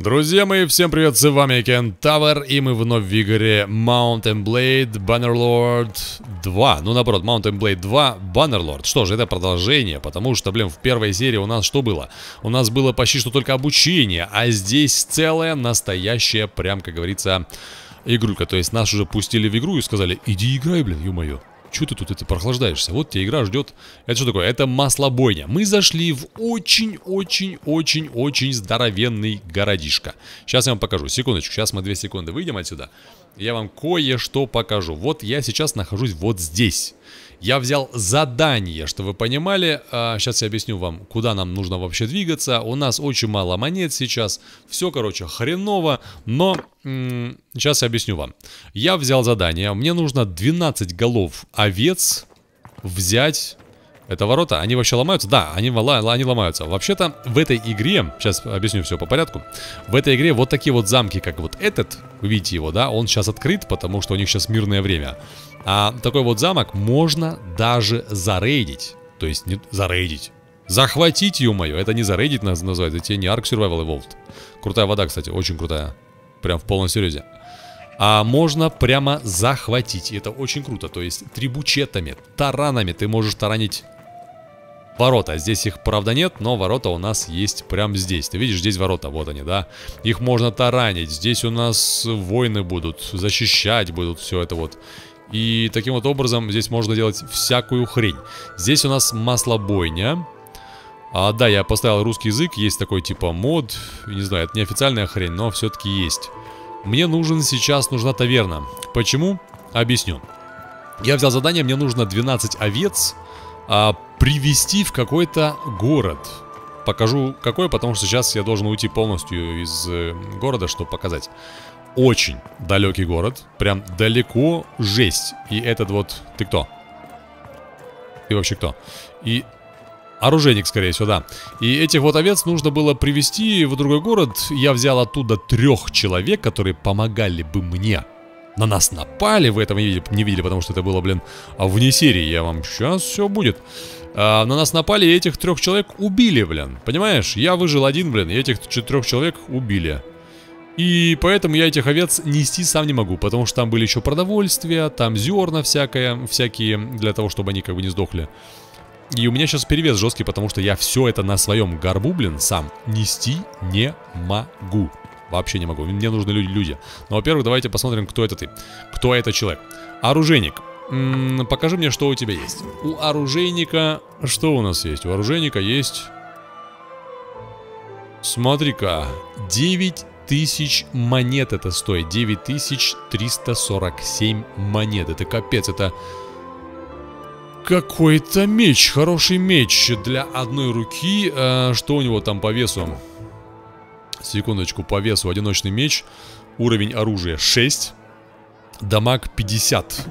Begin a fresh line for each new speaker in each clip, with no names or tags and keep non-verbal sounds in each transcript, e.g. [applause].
Друзья мои, всем привет, с вами Кен Тавер, и мы вновь в игре Mountain Blade Bannerlord 2. Ну, наоборот, Mountain Blade 2 Bannerlord. Что же, это продолжение, потому что, блин, в первой серии у нас что было? У нас было почти что только обучение, а здесь целая настоящая, прям, как говорится, игрулька. То есть нас уже пустили в игру и сказали, иди играй, блин, ё-моё. Че ты тут это прохлаждаешься? Вот тебе игра ждет. Это что такое? Это маслобойня. Мы зашли в очень-очень-очень-очень здоровенный городишко. Сейчас я вам покажу. Секундочку. Сейчас мы две секунды выйдем отсюда. Я вам кое-что покажу. Вот я сейчас нахожусь вот здесь. Я взял задание, что вы понимали. А, сейчас я объясню вам, куда нам нужно вообще двигаться. У нас очень мало монет сейчас. Все, короче, хреново. Но сейчас я объясню вам. Я взял задание. Мне нужно 12 голов овец взять это ворота, они вообще ломаются? Да, они, они ломаются. Вообще-то в этой игре, сейчас объясню все по порядку. В этой игре вот такие вот замки, как вот этот, видите его, да, он сейчас открыт, потому что у них сейчас мирное время. А такой вот замок можно даже зарейдить. То есть не зарейдить. Захватить, ё-моё. Это не зарейдить нас называют, это не Ark Survival Evolved. Крутая вода, кстати, очень крутая. Прям в полном серьезе. А можно прямо захватить. Это очень круто. То есть трибучетами, таранами ты можешь таранить ворота. Здесь их, правда, нет, но ворота у нас есть прямо здесь. Ты видишь, здесь ворота, вот они, да? Их можно таранить. Здесь у нас войны будут, защищать будут все это вот. И таким вот образом здесь можно делать всякую хрень. Здесь у нас маслобойня. А, да, я поставил русский язык, есть такой типа мод. Не знаю, это не официальная хрень, но все-таки есть. Мне нужен сейчас, нужна таверна. Почему? Объясню. Я взял задание, мне нужно 12 овец а, привести в какой-то город. Покажу какой, потому что сейчас я должен уйти полностью из э, города, чтобы показать. Очень далекий город, прям далеко жесть. И этот вот... Ты кто? Ты вообще кто? И Оружейник, скорее всего, да. И этих вот овец нужно было привести в другой город. Я взял оттуда трех человек, которые помогали бы мне на нас напали, вы этого не видели, потому что это было, блин, а вне серии. Я вам сейчас все будет. А, на нас напали, и этих трех человек убили, блин. Понимаешь? Я выжил один, блин, и этих трех человек убили. И поэтому я этих овец нести сам не могу, потому что там были еще продовольствия, там зерна всякое, всякие, для того, чтобы они как бы не сдохли. И у меня сейчас перевес жесткий, потому что я все это на своем горбу, блин, сам нести не могу. Вообще не могу. Мне нужны люди. люди. Но, во-первых, давайте посмотрим, кто это ты. Кто это человек. Оружейник. М -м, покажи мне, что у тебя есть. У оружейника... Что у нас есть? У оружейника есть... Смотри-ка. 9 тысяч монет это стоит. 9347 монет. Это капец. Это... Какой-то меч. Хороший меч для одной руки. Э, что у него там по весу? Секундочку, по весу одиночный меч. Уровень оружия 6. Дамаг 50.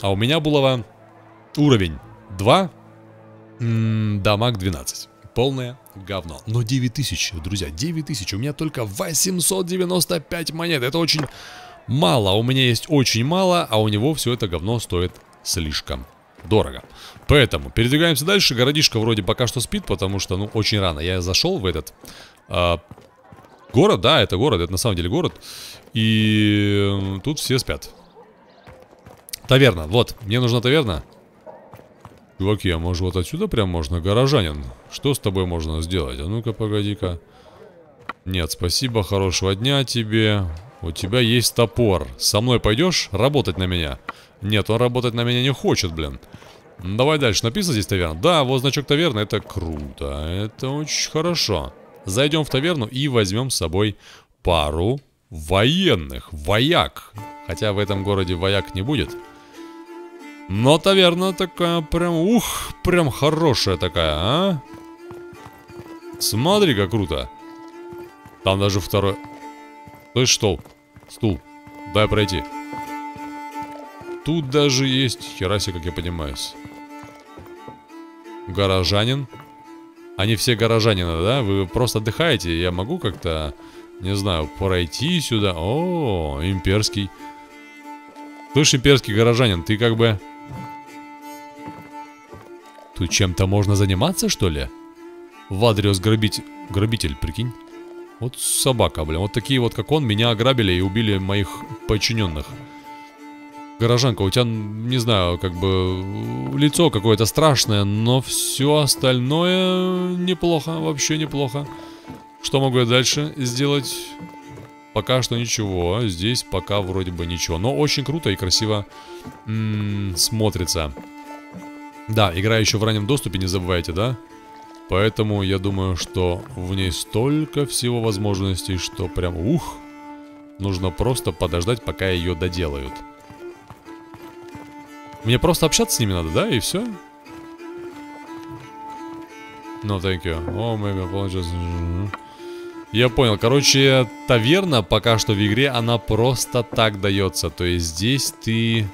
А у меня булава уровень 2. М -м, дамаг 12. Полное говно. Но 9000, друзья, 9000. У меня только 895 монет. Это очень мало. У меня есть очень мало, а у него все это говно стоит слишком дорого. Поэтому передвигаемся дальше. Городишко вроде пока что спит, потому что, ну, очень рано. Я зашел в этот э, Город, да, это город, это на самом деле город. И тут все спят. Таверна, вот, мне нужна таверна. Чуваки, а может вот отсюда прям можно? Горожанин, что с тобой можно сделать? А ну-ка, погоди-ка. Нет, спасибо, хорошего дня тебе. У тебя есть топор. Со мной пойдешь работать на меня? Нет, он работать на меня не хочет, блин. Давай дальше. Написано здесь таверна? Да, вот значок таверны. Это круто. Это очень хорошо. Зайдем в таверну и возьмем с собой пару военных, вояк. Хотя в этом городе вояк не будет. Но таверна такая прям, ух, прям хорошая такая, а? Смотри, как круто. Там даже второй... Слышь, стол, стул, дай пройти. Тут даже есть, хераси, как я понимаюсь. Горожанин. Они все горожанины, да? Вы просто отдыхаете, я могу как-то, не знаю, пройти сюда? О, имперский. Слышь, имперский горожанин, ты как бы... Тут чем-то можно заниматься, что ли? Вадриус грабить... Грабитель, прикинь. Вот собака, блин. Вот такие вот, как он, меня ограбили и убили моих подчиненных. Горожанка, у тебя, не знаю, как бы лицо какое-то страшное, но все остальное неплохо, вообще неплохо. Что могу я дальше сделать? Пока что ничего. Здесь пока вроде бы ничего. Но очень круто и красиво м -м, смотрится. Да, игра еще в раннем доступе, не забывайте, да? Поэтому я думаю, что в ней столько всего возможностей, что прям ух. Нужно просто подождать, пока ее доделают. Мне просто общаться с ними надо, да? И все? No, thank you. Oh, maybe apologize. Я понял. Короче, таверна пока что в игре, она просто так дается. То есть здесь ты...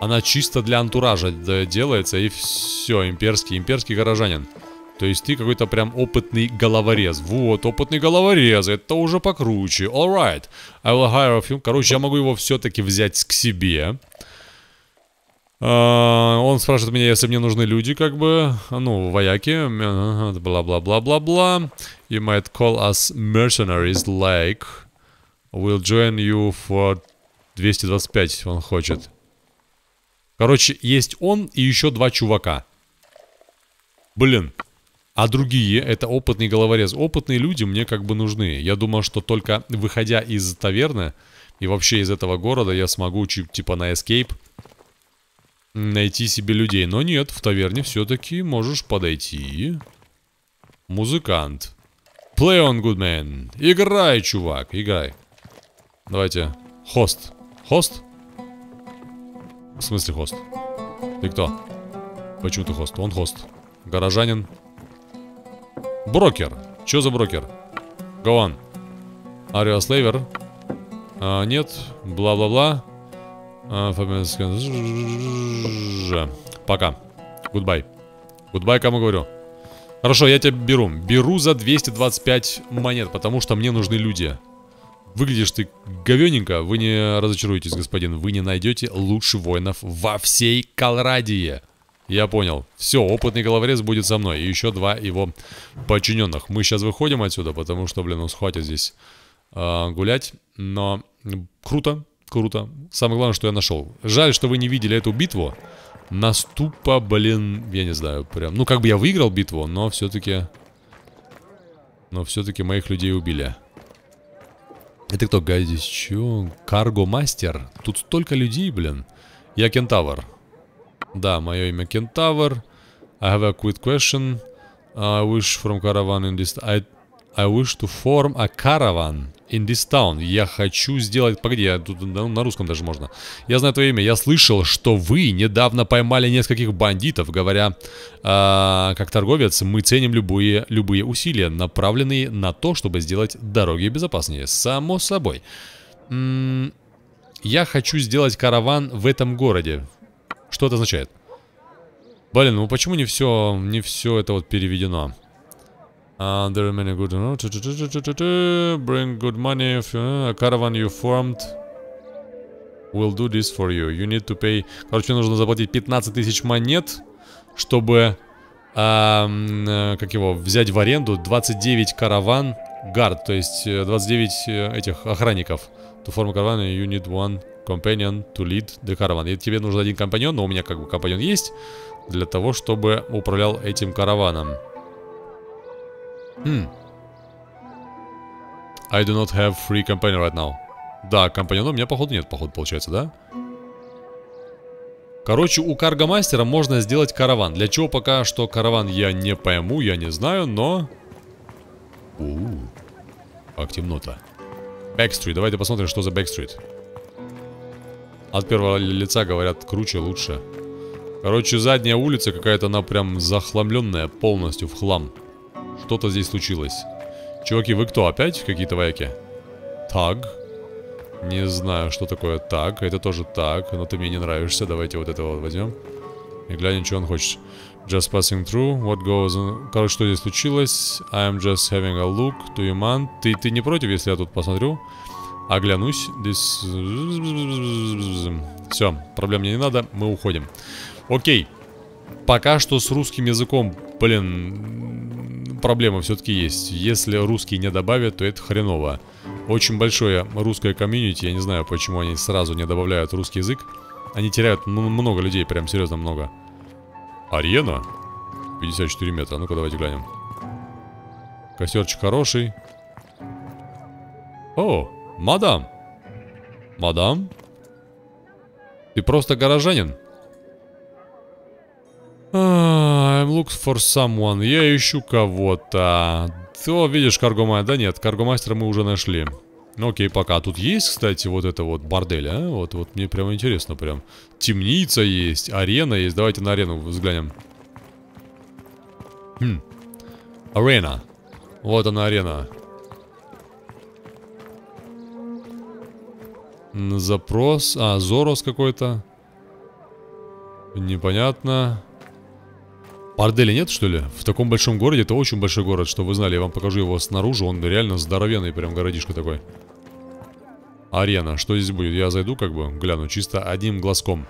Она чисто для антуража делается, и все, имперский, имперский горожанин. То есть ты какой-то прям опытный головорез. Вот, опытный головорез, это уже покруче. Alright, I will hire a few. Короче, я могу его все-таки взять к себе. Uh, он спрашивает меня, если мне нужны люди, как бы, ну, вояки, бла-бла-бла-бла-бла. You might call us mercenaries, like, we'll join you for 225, он хочет. Короче, есть он и еще два чувака. Блин. А другие, это опытный головорез. Опытные люди мне как бы нужны. Я думал, что только выходя из таверны и вообще из этого города я смогу типа на escape найти себе людей. Но нет, в таверне все-таки можешь подойти. Музыкант. Play on, good man. Играй, чувак, играй. Давайте. Хост. Хост? В смысле хост? Ты кто? Почему ты хост? Он хост. Горожанин. Брокер. Че за брокер? You a slaver? А, нет. Бла-бла-бла. А, Пока. Goodbye. Goodbye, кому говорю? Хорошо, я тебя беру. Беру за 225 монет, потому что мне нужны люди. Выглядишь ты говененько, вы не разочаруетесь, господин. Вы не найдете лучше воинов во всей Калрадии. Я понял. Все, опытный головорез будет со мной. И еще два его подчиненных. Мы сейчас выходим отсюда, потому что, блин, нас хватит здесь э, гулять. Но круто, Круто. Самое главное, что я нашел. Жаль, что вы не видели эту битву. Наступа, блин, я не знаю, прям... Ну, как бы я выиграл битву, но все-таки... Но все-таки моих людей убили. Это кто, гадис? Чё? Карго-мастер? Тут столько людей, блин. Я кентавр. Да, мое имя кентавр. I have a quick question. I wish from caravan in this... I, I wish to form a caravan in this town. Я хочу сделать... Погоди, я тут на, на русском даже можно. Я знаю твое имя. Я слышал, что вы недавно поймали нескольких бандитов. Говоря, э, как торговец, мы ценим любые, любые усилия, направленные на то, чтобы сделать дороги безопаснее. Само собой. М -м я хочу сделать караван в этом городе. Что это означает? Блин, ну почему не все, не все это вот переведено? Uh, there are many good... Bring good money. If, uh, a caravan you formed will do this for you. You need to pay... Короче, нужно заплатить 15 тысяч монет, чтобы... Uh, как его? Взять в аренду 29 караван гард, то есть 29 этих охранников. To form a caravan, you need one companion to lead the caravan. И тебе нужен один компаньон, но у меня как бы компаньон есть, для того, чтобы управлял этим караваном. Hmm. I do not have free companion right now. Да, компаньона у меня, походу, нет, походу, получается, да? Короче, у каргомастера можно сделать караван. Для чего пока что караван я не пойму, я не знаю, но... -у, -у. как темно-то. Бэкстрит, давайте посмотрим, что за Бэкстрит. От первого лица говорят круче, лучше. Короче, задняя улица какая-то, она прям захламленная полностью в хлам. Что-то здесь случилось. Чуваки, вы кто? Опять какие-то вояки? Таг. Не знаю, что такое таг. Это тоже таг, но ты мне не нравишься. Давайте вот этого возьмем. И глянем, что он хочет. Just passing through. What goes on? Короче, что здесь случилось? I'm just having a look. Do you mind? Ты, ты не против, если я тут посмотрю? Оглянусь. This... Все, проблем мне не надо. Мы уходим. Окей. Пока что с русским языком, блин, проблема все-таки есть. Если русские не добавят, то это хреново. Очень большое русское комьюнити, я не знаю, почему они сразу не добавляют русский язык. Они теряют много людей, прям серьезно много. Арена? 54 метра, ну-ка давайте глянем. Костерчик хороший. О, мадам. Мадам? Ты просто горожанин? I'm looking for someone. Я ищу кого-то. Ты видишь, каргомастер? Да нет, каргомастера мы уже нашли. Ну окей, пока. Тут есть, кстати, вот это вот бордель, а? Вот, вот мне прям интересно прям. Темница есть, арена есть. Давайте на арену взглянем. Хм. Арена. Вот она арена. Запрос. А, Зорос какой-то. Непонятно. Борделя нет, что ли? В таком большом городе, это очень большой город, что вы знали, я вам покажу его снаружи, он реально здоровенный, прям городишко такой. Арена, что здесь будет? Я зайду как бы, гляну, чисто одним глазком.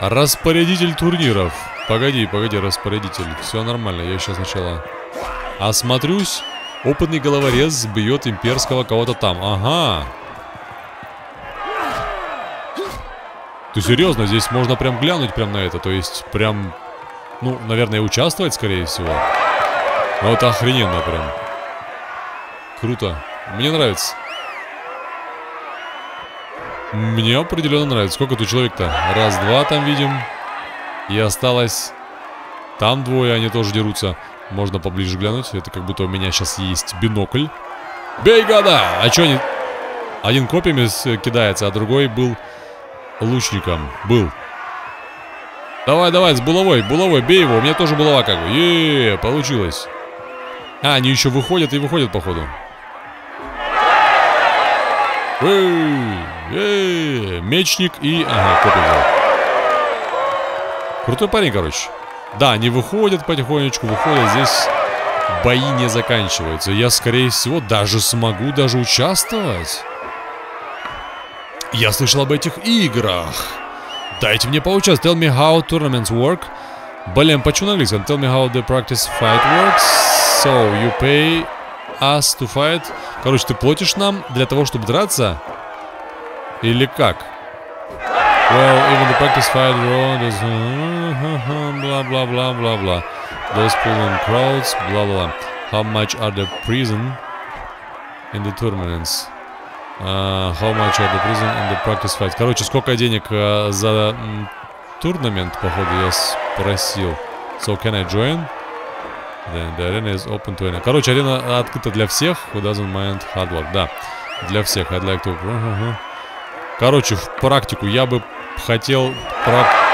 Распорядитель турниров. Погоди, погоди, распорядитель. Все нормально, я сейчас сначала осмотрюсь. Опытный головорез бьет имперского кого-то там. Ага. Ты серьезно? Здесь можно прям глянуть прям на это. То есть прям ну, наверное, участвовать, скорее всего. Ну, это охрененно прям. Круто. Мне нравится. Мне определенно нравится. Сколько тут человек-то? Раз-два там видим. И осталось... Там двое, они тоже дерутся. Можно поближе глянуть. Это как будто у меня сейчас есть бинокль. Бей, гада! А что они... Один копьями кидается, а другой был лучником. Был. Давай, давай, с булавой, булавой, бей его. У меня тоже булава как бы. Е, -е, -е получилось. А, они еще выходят и выходят, походу. Эй, эй, мечник и... Ага, взял. Крутой парень, короче. Да, они выходят потихонечку, выходят. Здесь бои не заканчиваются. Я, скорее всего, даже смогу даже участвовать. Я слышал об этих играх. Дайте мне поучаствовать. Tell me how tournaments work. Блин, почему на английском? Tell me how the practice fight works. So, you pay us to fight. Короче, ты платишь нам для того, чтобы драться? Или как? Well, even the practice fight round is... Бла, бла, бла, бла, бла. Those pulling crowds, бла, бла. How much are the prison in the tournaments? Uh, how much are the prison in the practice fight? Короче, сколько денег uh, за турнамент, походу, я спросил. So, can I join? Then the arena is open to anyone. Короче, арена открыта для всех. Who doesn't mind hard work? Да, для всех. I'd like to... Uh -huh. Короче, в практику я бы хотел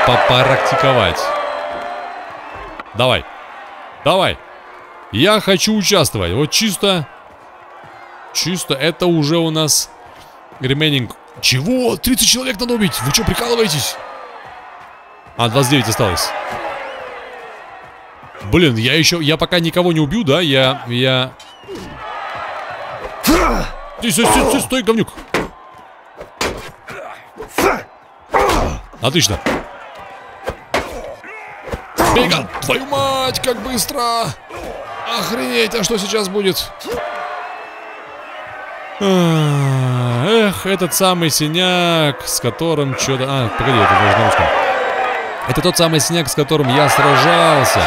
попрактиковать. Давай. Давай. Я хочу участвовать. Вот чисто... Чисто это уже у нас Remaining. Чего? 30 человек надо убить. Вы что, прикалываетесь? А, 29 осталось. Блин, я еще... Я пока никого не убью, да? Я... Я... Стой, стой, стой, стой, говнюк. Отлично. Бега! Твою мать, как быстро! Охренеть, а что сейчас будет? Эх, этот самый синяк, с которым что-то... А, погоди, это даже на русском. Это тот самый синяк, с которым я сражался.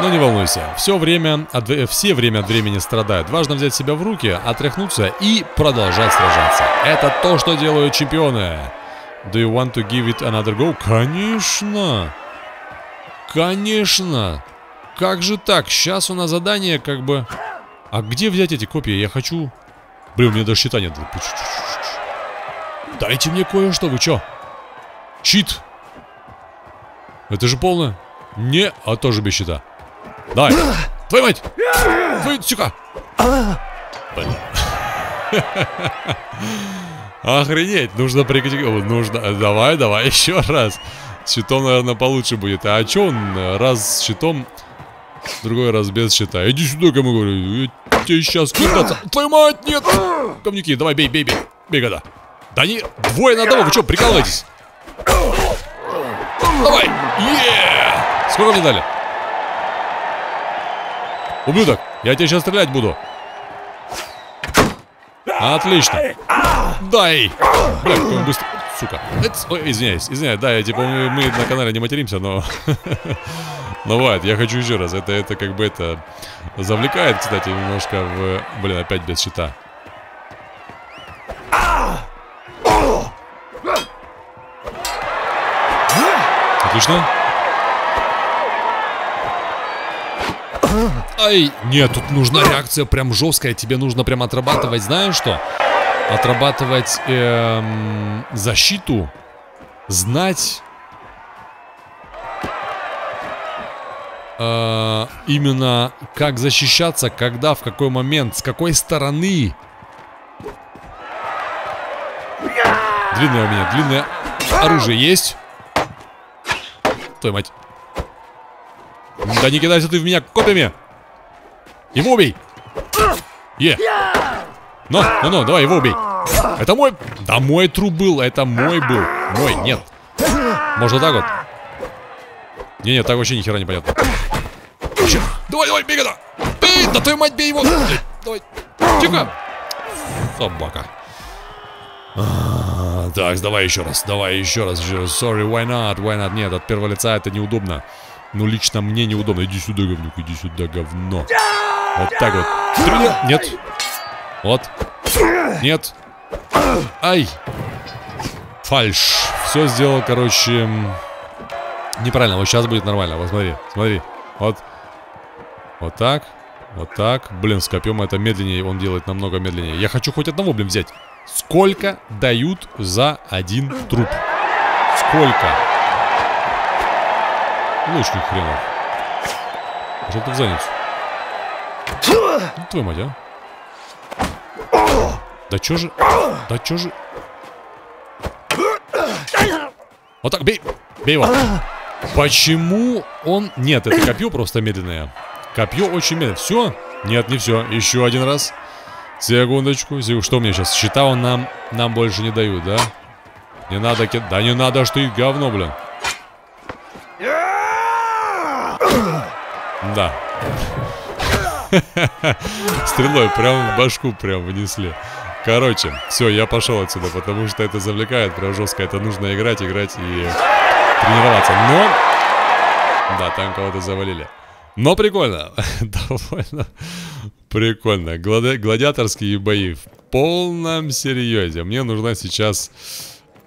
Но не волнуйся, все время, от, все время от времени страдают. Важно взять себя в руки, отряхнуться и продолжать сражаться. Это то, что делают чемпионы. Do you want to give it another go? Конечно! Конечно! Как же так? Сейчас у нас задание как бы... А где взять эти копии? Я хочу... Блин, у меня даже щита нет. Дайте мне кое-что, вы чё? Щит! Это же полное. Не, а тоже без щита. Давай. Твою мать! Твою, сука! Блин. [laughs] Охренеть, нужно прекратить. Нужно. Давай, давай, [laughs] еще раз. щитом, наверное, получше будет. А чё он раз с щитом, другой раз без щита? Иди сюда, кому говорю тебе сейчас кидаться. Твою мать, нет! Говнюки, давай, бей, бей, бей. Бей, года. Да не, двое на одного, вы что, прикалываетесь? Давай! Е! Сколько мне дали? Ублюдок, я тебе сейчас стрелять буду. Отлично. Дай. Бля, какой он быстрый. Сука. Ой, извиняюсь, извиняюсь. Да, я типа, мы, мы на канале не материмся, но... [laughs] но бывает, я хочу еще раз. Это, это как бы это... Завлекает, кстати, немножко в... Блин, опять без щита. Отлично. Ай, нет, тут нужна реакция прям жесткая. Тебе нужно прям отрабатывать, знаешь что? Отрабатывать эм, защиту. Знать... Э, именно как защищаться, когда, в какой момент, с какой стороны. Длинное у меня, длинное оружие есть. Твою мать. Да не кидайся ты в меня копьями. Его убей. Е. Ну, ну, ну, давай его убей. Это мой... Да мой труп был, это мой был. Мой, нет. Может так вот? Не, нет, так вообще ни хера не понятно. Давай, давай, бей да. Бей, да твою мать, бей его. Давай. Тихо. Собака. А, так, давай еще раз, давай еще раз. Sorry, why not, why not? Нет, от первого лица это неудобно. Ну, лично мне неудобно. Иди сюда, говнюк, иди сюда, говно. Вот так вот. Нет. Вот. Нет. Ай. Фальш. Все сделал, короче... Неправильно. Вот сейчас будет нормально. Вот смотри, смотри. Вот. Вот так. Вот так. Блин, с копьем это медленнее. Он делает намного медленнее. Я хочу хоть одного, блин, взять. Сколько дают за один труп? Сколько? Лучник хренов. Пошел ты в задницу. Ну, твою мать, а. Да чё же... Да чё же... Вот так, бей! Бей его! Почему он... Нет, это копье просто медленное. Копье очень медленное. Все? Нет, не все. Еще один раз. Секундочку. Что мне сейчас? Щита он нам, нам больше не дают, да? Не надо кидать. Да не надо, что и говно, блин. Да. [laughs] Стрелой прям в башку прям внесли. Короче, все, я пошел отсюда, потому что это завлекает прям жестко. Это нужно играть, играть и тренироваться. Но... Да, там кого-то завалили. Но прикольно. [laughs] Довольно прикольно. Глади гладиаторские бои в полном серьезе. Мне нужна сейчас...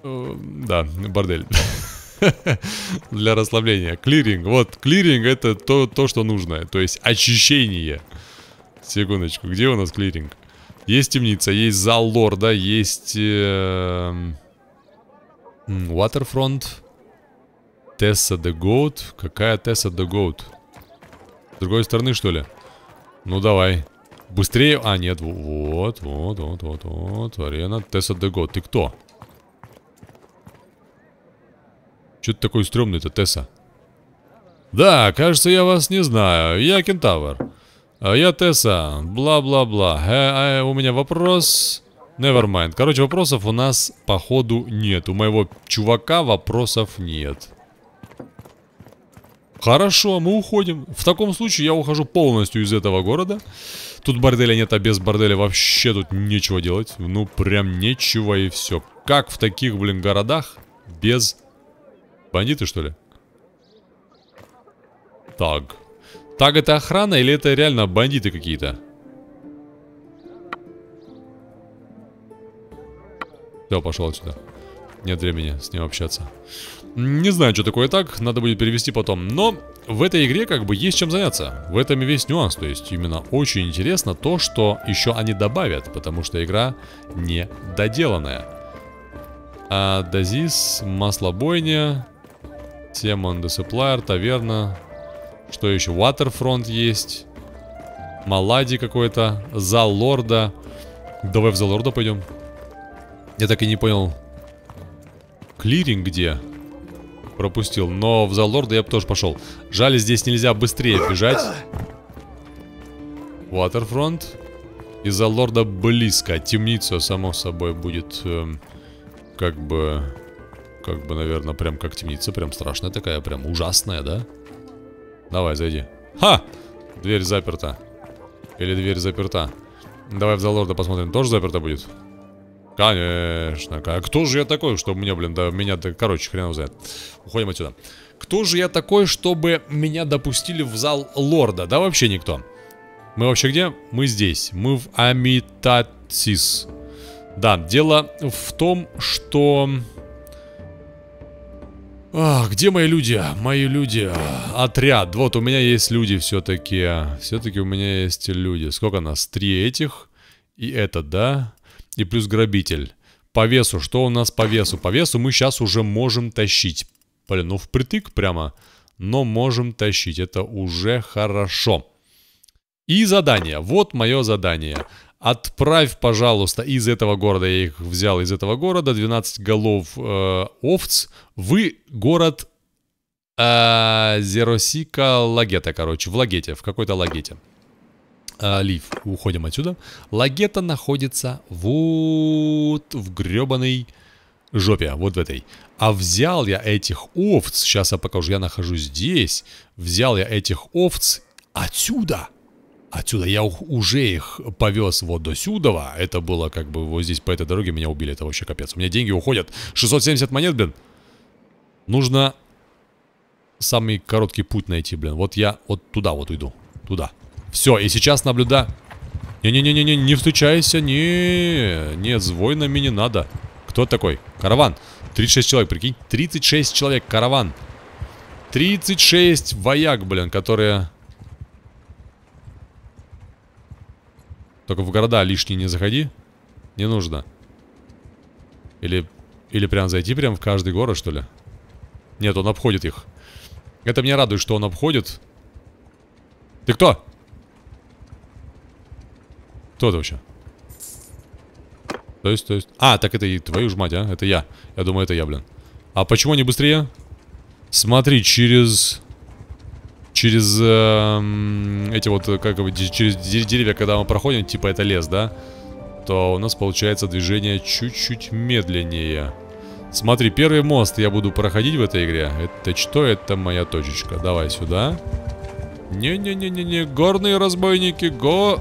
Э, да, бордель. [laughs] Для расслабления. Клиринг. Вот, клиринг это то, то, что нужно. То есть очищение. Секундочку, где у нас клиринг? Есть темница, есть зал лорда, есть... Э, Waterfront. Тесса the Goat. Какая Тесса the Goat? С другой стороны, что ли? Ну, давай. Быстрее. А, нет. Вот, вот, вот, вот, вот. Арена Тесса the Goat. Ты кто? Что ты такой стрёмный-то, Тесса? Да, кажется, я вас не знаю. Я Кентавр. А я Тесса. Бла-бла-бла. Э, э, у меня вопрос... Nevermind. Короче, вопросов у нас, походу, нет. У моего чувака вопросов нет. Хорошо, мы уходим. В таком случае я ухожу полностью из этого города. Тут борделя нет, а без борделя вообще тут нечего делать. Ну, прям нечего и все. Как в таких, блин, городах без Бандиты, что ли? Так. Так, это охрана или это реально бандиты какие-то? Все, пошел отсюда. Нет времени с ним общаться. Не знаю, что такое так, надо будет перевести потом. Но в этой игре как бы есть чем заняться. В этом и весь нюанс. То есть именно очень интересно то, что еще они добавят, потому что игра не доделанная. А Дазис, маслобойня, the supplier, таверна. Что еще? Waterfront есть. Малади какой-то. Зал лорда. Давай в зал лорда пойдем. Я так и не понял. Клиринг где? Пропустил. Но в зал лорда я бы тоже пошел. Жаль, здесь нельзя быстрее бежать. Waterfront. И зал лорда близко. Темница, само собой, будет э, как бы как бы, наверное, прям как темница, прям страшная такая, прям ужасная, да? Давай, зайди. Ха! Дверь заперта. Или дверь заперта? Давай в зал лорда посмотрим. Тоже заперта будет? Конечно. А кто же я такой, чтобы мне, блин, да, меня, да, короче, хрен знает. Уходим отсюда. Кто же я такой, чтобы меня допустили в зал лорда? Да вообще никто. Мы вообще где? Мы здесь. Мы в Амитатсис. Да, дело в том, что... А, где мои люди? Мои люди. Отряд. Вот, у меня есть люди все-таки. Все-таки у меня есть люди. Сколько нас? Три этих. И этот, да? И плюс грабитель. По весу. Что у нас по весу? По весу мы сейчас уже можем тащить. Блин, ну впритык прямо. Но можем тащить. Это уже хорошо. И задание. Вот мое задание. Отправь, пожалуйста, из этого города, я их взял из этого города, 12 голов э, овц в город э, Зеросика Лагета, короче, в Лагете, в какой-то Лагете. Э, Лив, уходим отсюда. Лагета находится вот в гребаной жопе, вот в этой. А взял я этих овц, сейчас я покажу, я нахожусь здесь. Взял я этих овц отсюда. Отсюда я уже их повез вот до сюда. Это было как бы вот здесь по этой дороге меня убили. Это вообще капец. У меня деньги уходят. 670 монет, блин. Нужно самый короткий путь найти, блин. Вот я вот туда вот уйду. Туда. Все, и сейчас наблюдаю. Не-не-не-не, не встречайся. Не, нет, с воинами не надо. Кто такой? Караван. 36 человек, прикинь. 36 человек, караван. 36 вояк, блин, которые Только в города лишние не заходи. Не нужно. Или, или прям зайти прям в каждый город, что ли? Нет, он обходит их. Это меня радует, что он обходит. Ты кто? Кто это вообще? То есть, то есть... А, так это и твою ж мать, а? Это я. Я думаю, это я, блин. А почему не быстрее? Смотри, через через э, эти вот, как бы, через деревья, когда мы проходим, типа это лес, да? То у нас получается движение чуть-чуть медленнее. Смотри, первый мост я буду проходить в этой игре. Это что? Это моя точечка. Давай сюда. Не-не-не-не-не, горные разбойники, го...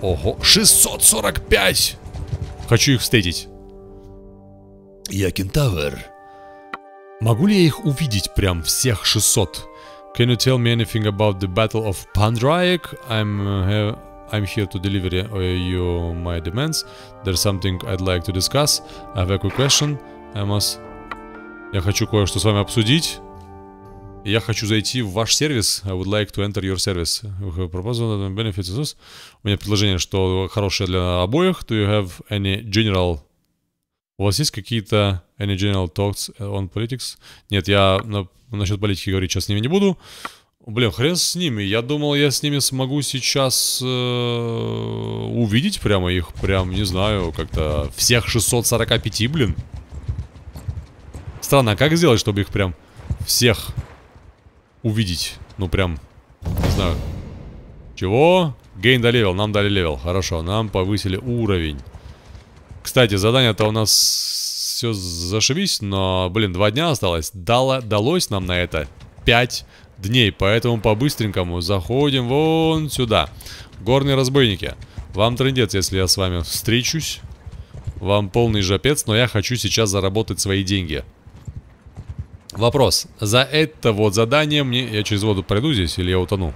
Ого, 645! Хочу их встретить. Я кентавр. Могу ли я их увидеть прям всех 600? Can you tell me anything about the Battle of Pandraik? I'm uh, I'm here to deliver uh, you my demands. There's something I'd like to discuss. I have a quick question. Must... Я хочу кое-что с вами обсудить. Я хочу зайти в ваш сервис. I would like to enter your service. Proposal benefits. У меня предложение, что хорошее для обоих. Do you have any general... У вас есть какие-то any general talks on politics? Нет, я Насчет политики говорить сейчас с ними не буду. Блин, хрен с ними. Я думал, я с ними смогу сейчас э, увидеть прямо их. Прям, не знаю, как-то всех 645, блин. Странно, а как сделать, чтобы их прям всех увидеть? Ну, прям, не знаю. Чего? Gained a level, нам дали левел. Хорошо, нам повысили уровень. Кстати, задание-то у нас все зашибись, но, блин, два дня осталось. Дало, далось нам на это 5 дней, поэтому по-быстренькому заходим вон сюда. Горные разбойники. Вам трендец, если я с вами встречусь. Вам полный жопец, но я хочу сейчас заработать свои деньги. Вопрос. За это вот задание мне... Я через воду пройду здесь или я утону?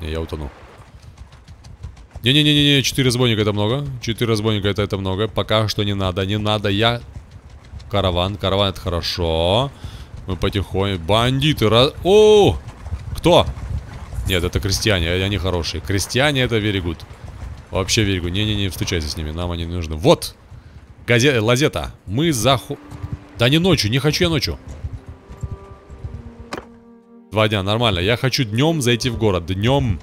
Не, я утону. Не-не-не-не, 4 разбойника это много. 4 разбойника это, это много. Пока что не надо, не надо. Я Караван. Караван это хорошо. Мы потихоньку... Бандиты! Раз... О! Кто? Нет, это крестьяне. Они хорошие. Крестьяне это good. Вообще good. Не-не-не, встречайся с ними. Нам они не нужны. Вот! Газета, лазета. Мы заху... Да не ночью, не хочу я ночью. Два дня, нормально. Я хочу днем зайти в город. Днем.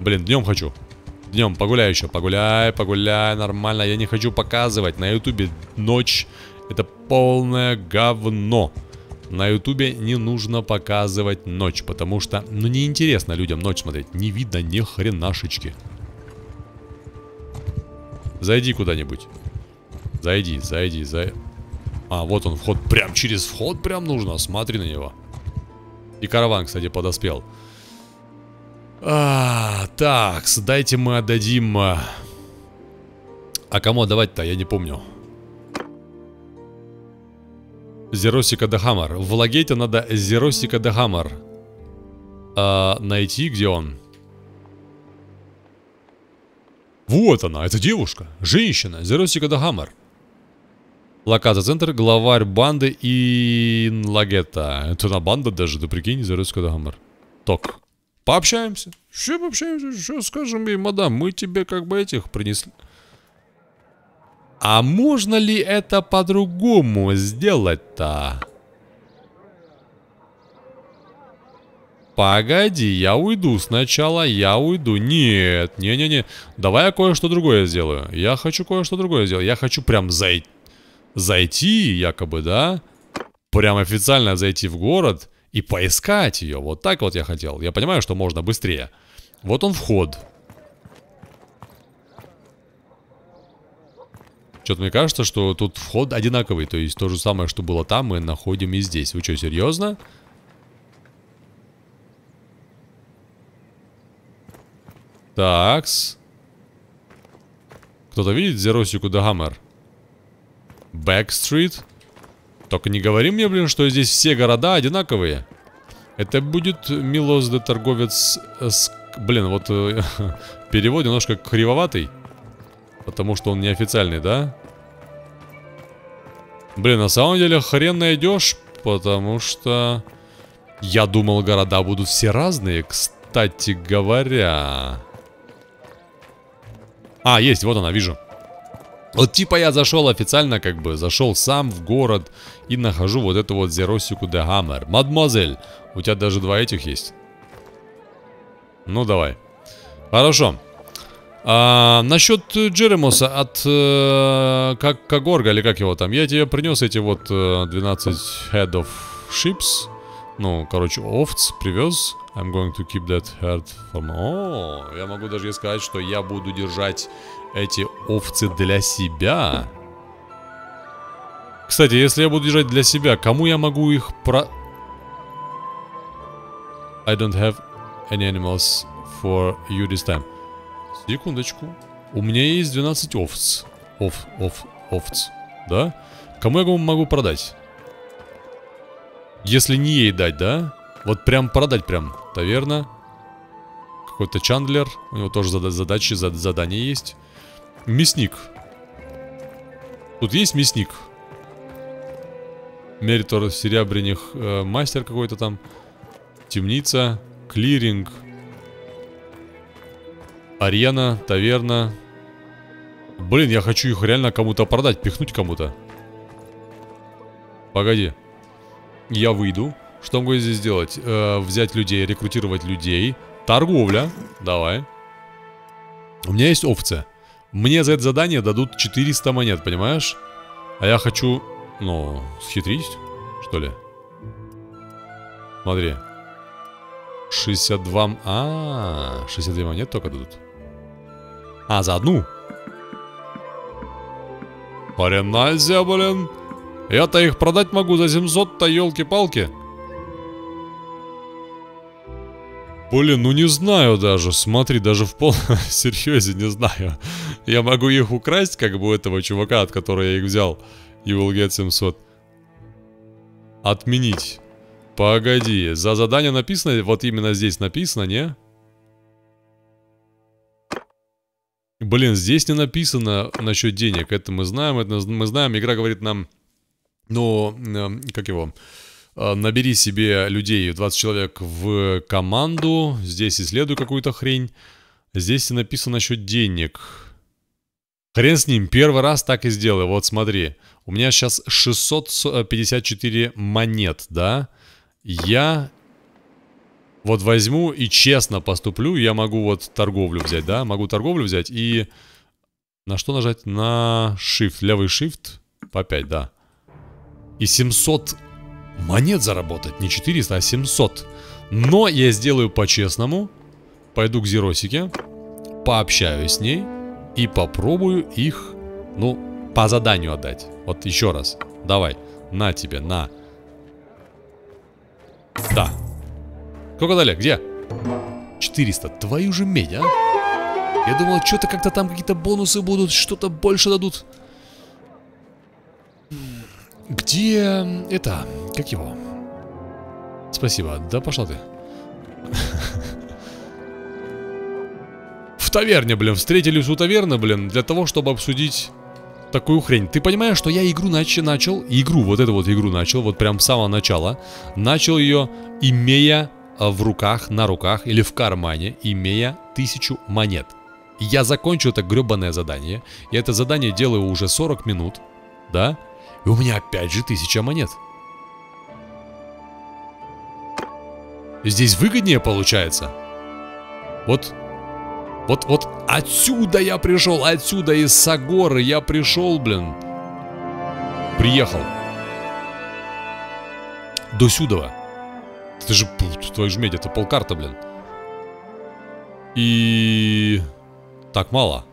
Блин, днем хочу. Днем погуляй еще, погуляй, погуляй, нормально. Я не хочу показывать. На ютубе ночь это полное говно. На ютубе не нужно показывать ночь, потому что, ну, неинтересно людям ночь смотреть. Не видно ни хренашечки. Зайди куда-нибудь. Зайди, зайди, зайди. А, вот он, вход. Прям через вход прям нужно. Смотри на него. И караван, кстати, подоспел. А, так, дайте мы отдадим... А, а кому отдавать-то, я не помню. Зеросика де Хаммер. В Лагете надо Зеросика де Хаммер. А, найти, где он? Вот она, это девушка, женщина, Зеросика де Хаммер. Локация центр, главарь банды и Лагета. Это на банда даже, да прикинь, Зеросика де Хаммер. Ток. Пообщаемся. Что пообщаемся? Что скажем ей, мадам, мы тебе как бы этих принесли. А можно ли это по-другому сделать-то? Погоди, я уйду сначала, я уйду. Нет, не-не-не. Давай я кое-что другое сделаю. Я хочу кое-что другое сделать. Я хочу прям зай... зайти, якобы, да? Прям официально зайти в город и поискать ее. Вот так вот я хотел. Я понимаю, что можно быстрее. Вот он вход. Что-то мне кажется, что тут вход одинаковый. То есть то же самое, что было там, мы находим и здесь. Вы что, серьезно? Такс. Кто-то видит Зеросику Дагамер? Бэкстрит? Только не говори мне, блин, что здесь все города одинаковые. Это будет Милос де торговец с... Блин, вот э, [laughs] перевод немножко кривоватый. Потому что он неофициальный, да? Блин, на самом деле хрен найдешь, потому что... Я думал, города будут все разные, кстати говоря. А, есть, вот она, вижу. Вот типа я зашел официально, как бы, зашел сам в город и нахожу вот эту вот Зеросику де Хаммер. Мадемуазель, у тебя даже два этих есть. Ну, давай. Хорошо. А, насчет Джеремоса от э, как Кагорга, или как его там, я тебе принес эти вот э, 12 head of ships. Ну, короче, овц привез. I'm going to keep that herd from... О, я могу даже сказать, что я буду держать эти овцы для себя. Кстати, если я буду держать для себя, кому я могу их про... I don't have any animals for you this time. Секундочку. У меня есть 12 овц. Ов, ов, овц. Да? Кому я могу продать? Если не ей дать, да? Вот прям продать прям. Таверна. Какой-то Чандлер. У него тоже зада задачи, зад задания есть. Мясник. Тут есть мясник. Меритор Серебряных. Э, мастер какой-то там. Темница. Клиринг. Арена, таверна. Блин, я хочу их реально кому-то продать, пихнуть кому-то. Погоди. Я выйду. Что могу здесь сделать? Э, взять людей, рекрутировать людей. Торговля. Давай. У меня есть овцы. Мне за это задание дадут 400 монет, понимаешь? А я хочу, ну, схитрить, что ли? Смотри. 62... А, 62 монет только дадут. А, за одну? Паренальзия, блин. Я-то их продать могу за 700-то, елки-палки. Блин, ну не знаю даже. Смотри, даже в полном [laughs] серьезе не знаю. Я могу их украсть, как бы у этого чувака, от которого я их взял. Will get 700. Отменить. Погоди, за задание написано, вот именно здесь написано, не? Блин, здесь не написано насчет денег, это мы знаем, это мы знаем, игра говорит нам, ну, как его, набери себе людей, 20 человек в команду, здесь исследуй какую-то хрень, здесь написано насчет денег. Хрен с ним, первый раз так и сделай, вот смотри, у меня сейчас 654 монет, да, я вот возьму и честно поступлю, я могу вот торговлю взять, да, могу торговлю взять и на что нажать? На Shift, левый Shift, по 5, да. И 700 монет заработать, не 400, а 700. Но я сделаю по-честному, пойду к Зеросике, пообщаюсь с ней и попробую их, ну, по заданию отдать. Вот еще раз, давай, на тебе, на. Да, Сколько дали? Где? 400. Твою же медь, а? Я думал, что-то как-то там какие-то бонусы будут, что-то больше дадут. Где это? Как его? Спасибо. Да пошла ты. [laughs] В таверне, блин. Встретились у таверны, блин, для того, чтобы обсудить такую хрень. Ты понимаешь, что я игру нач начал, игру, вот эту вот игру начал, вот прям с самого начала. Начал ее, имея а, в руках, на руках или в кармане, имея тысячу монет. Я закончу это гребаное задание. Я это задание делаю уже 40 минут, да? И у меня опять же тысяча монет. Здесь выгоднее получается. Вот, вот, вот отсюда я пришел, отсюда из Сагоры я пришел, блин. Приехал. До сюда. Это же, твою ж медь, это полкарта, блин. И... Так мало.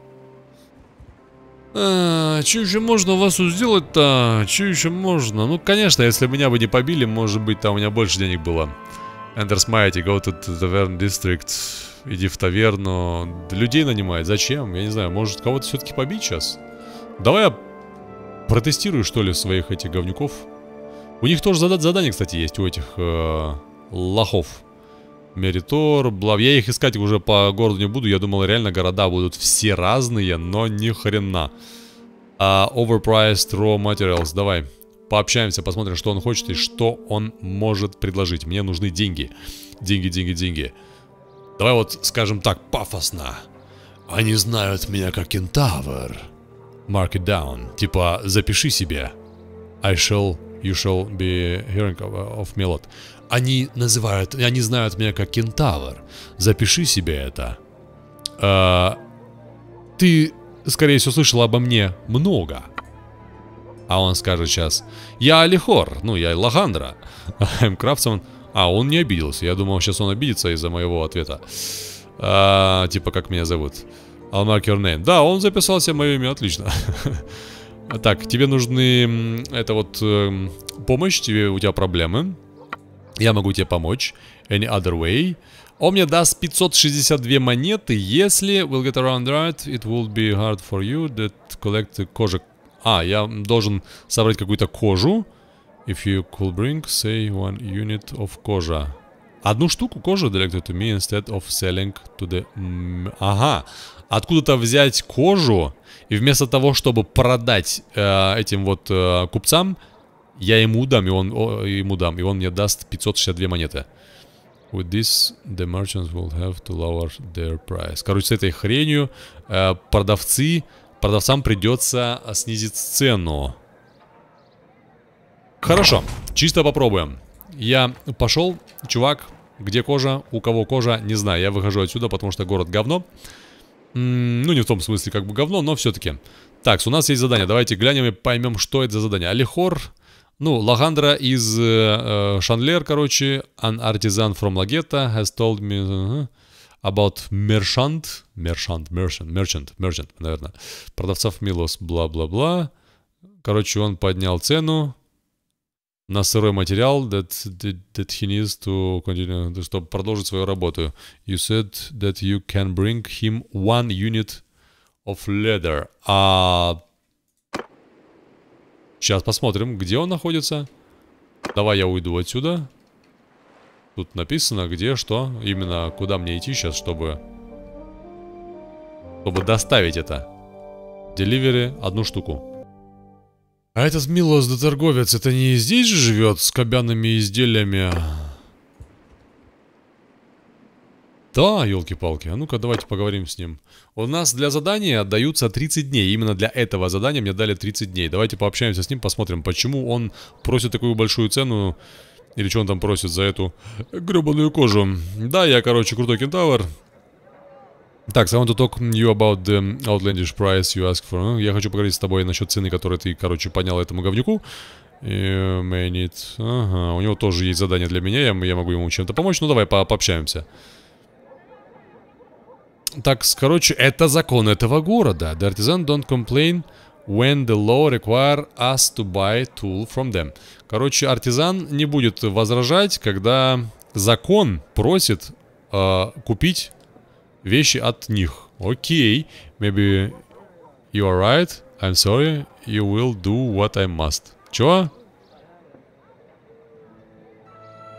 А, еще можно у вас сделать-то? Что еще можно? Ну, конечно, если меня бы не побили, может быть, там у меня больше денег было. Эндерс Mighty, go to the Tavern District. Иди в таверну. Людей нанимает. Зачем? Я не знаю, может кого-то все-таки побить сейчас? Давай я протестирую, что ли, своих этих говнюков. У них тоже задать задание, кстати, есть у этих э, лохов. Меритор, Блав. Я их искать уже по городу не буду. Я думал, реально города будут все разные, но ни хрена. Uh, overpriced raw materials. Давай, пообщаемся, посмотрим, что он хочет и что он может предложить. Мне нужны деньги. Деньги, деньги, деньги. Давай вот скажем так, пафосно. Они знают меня как кентавр. Mark it down. Типа, запиши себе. I shall, you shall be hearing of me a lot. Они называют, они знают меня как кентавр. Запиши себе это. А, ты, скорее всего, слышал обо мне много. А он скажет сейчас, я Алихор, ну, я Лохандра. [laughs] А Крафтсон, а, он не обиделся. Я думал, сейчас он обидится из-за моего ответа. А, типа, как меня зовут? I'll mark your name. Да, он записал себе мое имя, отлично. [laughs] Так, тебе нужны, это вот, э, помощь, тебе, у тебя проблемы. Я могу тебе помочь. Any other way? Он мне даст 562 монеты, если we'll get around right, it will be hard for you that collect кожа. А, я должен собрать какую-то кожу. If you could bring, say, one unit of кожа. Одну штуку кожи directed to me instead of selling to the... Ага. Откуда-то взять кожу, и вместо того, чтобы продать э, этим вот э, купцам, я ему дам, и он о, ему дам, и он мне даст 562 монеты. With this, the merchants will have to lower their price. Короче, с этой хренью э, продавцы, продавцам придется снизить цену. Хорошо, чисто попробуем. Я пошел, чувак, где кожа, у кого кожа, не знаю. Я выхожу отсюда, потому что город говно. Ну, не в том смысле, как бы говно, но все-таки. Так, у нас есть задание. Давайте глянем и поймем, что это за задание. Алихор ну, Лагандра из э, Шанлер, короче, an artisan from Lagetta has told me uh, about merchant, merchant, merchant, merchant, merchant, наверное, продавцов Милос, бла-бла-бла. Короче, он поднял цену на сырой материал that, that, that he needs to continue, чтобы продолжить свою работу. You said that you can bring him one unit of leather. А Сейчас посмотрим, где он находится. Давай я уйду отсюда. Тут написано, где, что. Именно куда мне идти сейчас, чтобы... Чтобы доставить это. Деливери одну штуку. А этот Милос да торговец, это не здесь же живет с кабянными изделиями? Да, елки-палки. А ну-ка, давайте поговорим с ним. У нас для задания отдаются 30 дней. Именно для этого задания мне дали 30 дней. Давайте пообщаемся с ним, посмотрим, почему он просит такую большую цену. Или что он там просит за эту гребаную кожу. Да, я, короче, крутой кентавр. Так, I want to talk you about the outlandish price you ask for. Я хочу поговорить с тобой насчет цены, которую ты, короче, понял этому говнюку. Ага, у него тоже есть задание для меня, я, я могу ему чем-то помочь. Ну, давай по пообщаемся. Так, короче, это закон этого города. The artisan don't complain when the law require us to buy tool from them. Короче, артизан не будет возражать, когда закон просит э, купить вещи от них. Окей. Maybe you are right. I'm sorry. You will do what I must. Чё?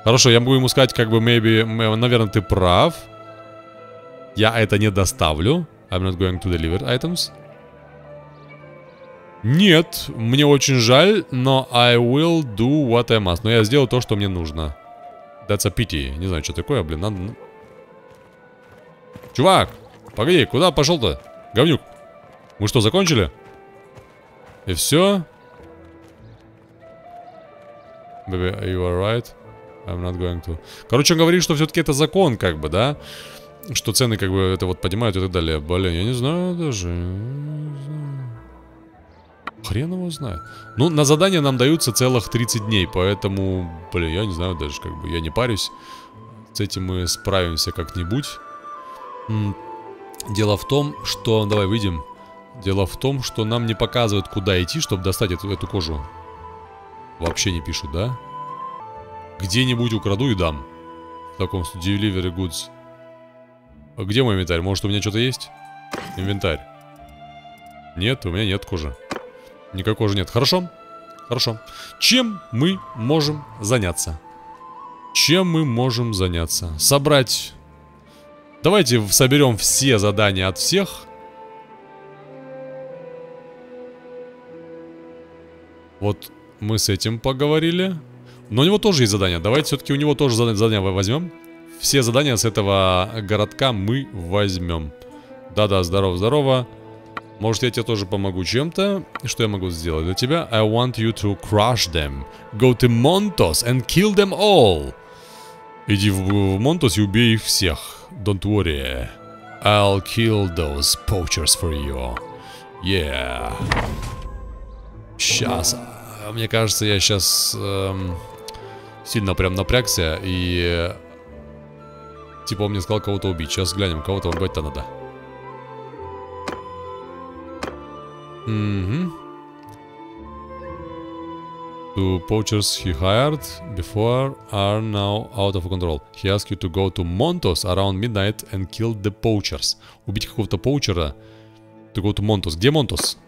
Хорошо, я могу ему сказать, как бы, maybe, наверное, ты прав. Я это не доставлю. I'm not going to deliver items. Нет, мне очень жаль, но I will do what I must. Но я сделаю то, что мне нужно. That's a pity. Не знаю, что такое, блин, надо... Чувак, погоди, куда пошел-то? Говнюк. Мы что, закончили? И все? Baby, you are right. I'm not going to. Короче, он говорит, что все-таки это закон, как бы, да? Что цены, как бы, это вот поднимают и так далее. Блин, я не знаю даже. Хрен его знает. Ну, на задание нам даются целых 30 дней, поэтому, блин, я не знаю даже, как бы, я не парюсь. С этим мы справимся как-нибудь. Дело в том, что... Давай выйдем. Дело в том, что нам не показывают, куда идти, чтобы достать эту, эту кожу. Вообще не пишут, да? Где-нибудь украду и дам. В таком случае, delivery goods. Где мой инвентарь? Может, у меня что-то есть? Инвентарь. Нет, у меня нет кожи. Никакой кожи нет. Хорошо. Хорошо. Чем мы можем заняться? Чем мы можем заняться? Собрать... Давайте соберем все задания от всех. Вот мы с этим поговорили. Но у него тоже есть задание. Давайте все-таки у него тоже задание возьмем. Все задания с этого городка мы возьмем. Да-да, здорово-здорово. Может, я тебе тоже помогу чем-то? Что я могу сделать для тебя? I want you to crush them. Go to Montos and kill them all. Иди в, в Монтос и убей их всех. Don't worry. I'll kill those poachers for you. Yeah. Сейчас. Мне кажется, я сейчас эм, сильно прям напрягся и... Типа он мне сказал кого-то убить. Сейчас глянем, кого-то убить-то надо. Mm-hmm. Two poachers he hired before are now out of control. He asked you to go to Montos around midnight and kill the poachers. Убить какого-то поучера. To go to Montos. Где Монтос?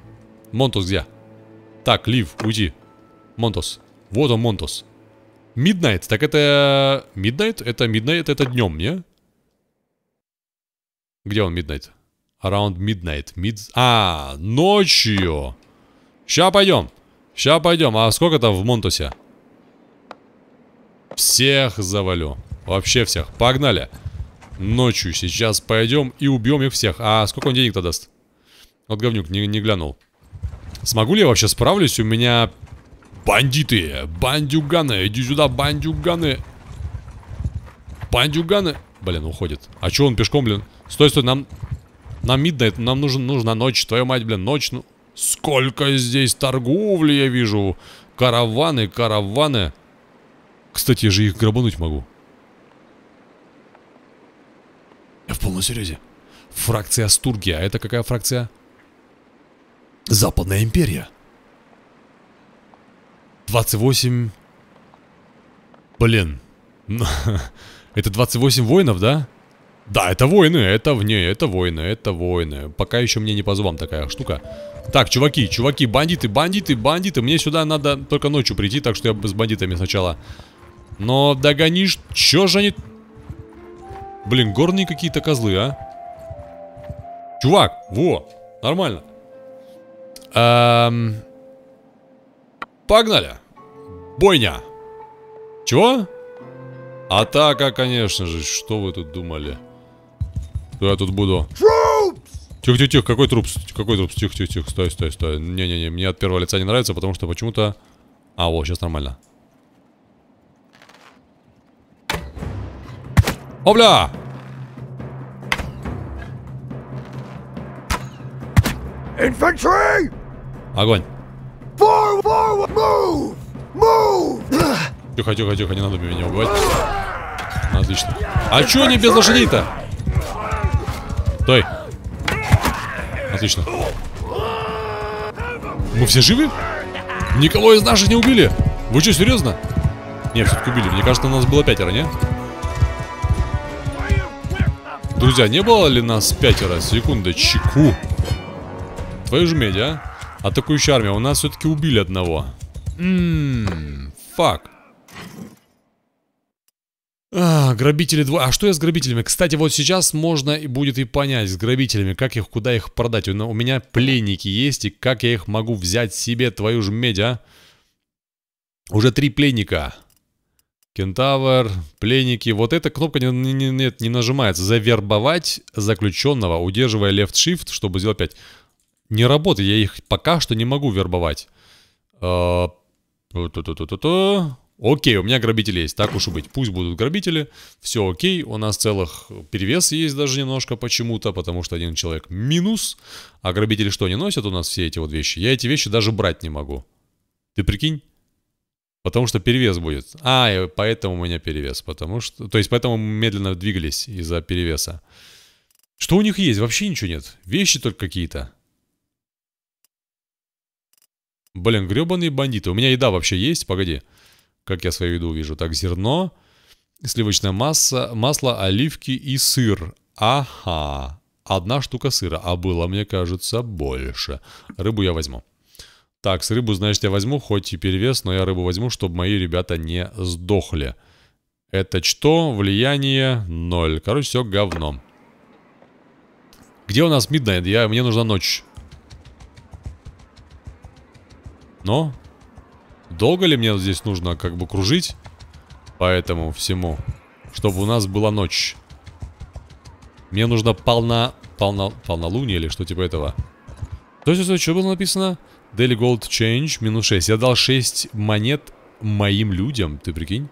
Монтос где? Так, Лив, уйди. Монтос. Вот он, Монтос. Midnight. Так это... Midnight? Это Midnight, это днем, не? Где он, Midnight? Around midnight. Mid... А, ночью. Ща пойдем. Ща пойдем. А сколько там в Монтусе? Всех завалю. Вообще всех. Погнали. Ночью сейчас пойдем и убьем их всех. А сколько он денег-то даст? Вот говнюк не, не глянул. Смогу ли я вообще справлюсь? У меня бандиты. Бандюганы. Иди сюда, бандюганы. Бандюганы. Блин, уходит. А что он пешком, блин? Стой, стой, нам нам миднайт, нам нужен, нужна ночь. Твою мать, блин, ночь. Ну, сколько здесь торговли я вижу. Караваны, караваны. Кстати, я же их грабануть могу. Я в полном серьезе. Фракция Астургия. А это какая фракция? Западная империя. 28... Блин. [laughs] Это 28 воинов, да? Да, это воины, это вне, это воины, это воины. Пока еще мне не по зубам такая штука. Так, чуваки, чуваки, бандиты, бандиты, бандиты. Мне сюда надо только ночью прийти, так что я с бандитами сначала. Но догонишь... Чё же они... Блин, горные какие-то козлы, а? Чувак, во, нормально. Эм... Погнали. Бойня. Чего? Атака, конечно же. Что вы тут думали? Я тут буду. Тихо-тихо-тихо, какой труп? Какой труп? Тихо-тихо-тихо, стой, стой, стой. Не-не-не, мне от первого лица не нравится, потому что почему-то... А, вот, сейчас нормально. Опля! Infantry! Огонь! Forward, forward, move! Move! Тихо, тихо, тихо, не надо меня убивать. Отлично. А чё они без лошадей-то? Отлично. Мы все живы? Никого из наших не убили? Вы что, серьезно? Не, все-таки убили. Мне кажется, у нас было пятеро, не? Друзья, не было ли нас пятеро? Секундочку. Твою же медь, а? Атакующая армия. У нас все-таки убили одного. Ммм, фак. А, грабители два. А что я с грабителями? Кстати, вот сейчас можно и будет и понять с грабителями, как их, куда их продать. У, меня пленники есть, и как я их могу взять себе, твою же медь, а? Уже три пленника. Кентавр, пленники. Вот эта кнопка не, не, не, не нажимается. Завербовать заключенного, удерживая Left Shift, чтобы сделать 5. Не работает, я их пока что не могу вербовать. А, окей, у меня грабители есть, так уж и быть. Пусть будут грабители, все окей. У нас целых перевес есть даже немножко почему-то, потому что один человек минус. А грабители что, не носят у нас все эти вот вещи? Я эти вещи даже брать не могу. Ты прикинь? Потому что перевес будет. А, и поэтому у меня перевес. Потому что... То есть поэтому мы медленно двигались из-за перевеса. Что у них есть? Вообще ничего нет. Вещи только какие-то. Блин, гребаные бандиты. У меня еда вообще есть? Погоди. Как я свою еду вижу? Так, зерно, сливочная масса, масло, оливки и сыр. Ага. Одна штука сыра. А было, мне кажется, больше. Рыбу я возьму. Так, с рыбу, значит, я возьму, хоть и перевес, но я рыбу возьму, чтобы мои ребята не сдохли. Это что? Влияние 0. Короче, все говно. Где у нас Midnight? Я, мне нужна ночь. Но? Долго ли мне здесь нужно как бы кружить? По этому всему. Чтобы у нас была ночь. Мне нужно полна... Полна... Полнолуние или что типа этого. То есть, что было написано? Daily Gold Change минус 6. Я дал 6 монет моим людям, ты прикинь?